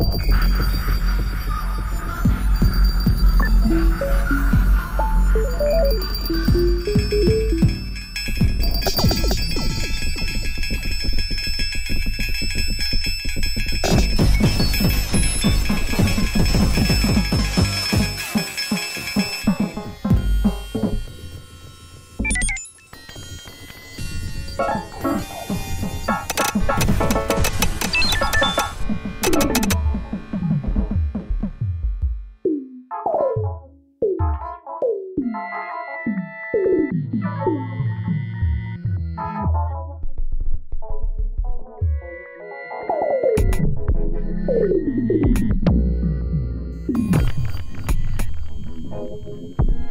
you thank you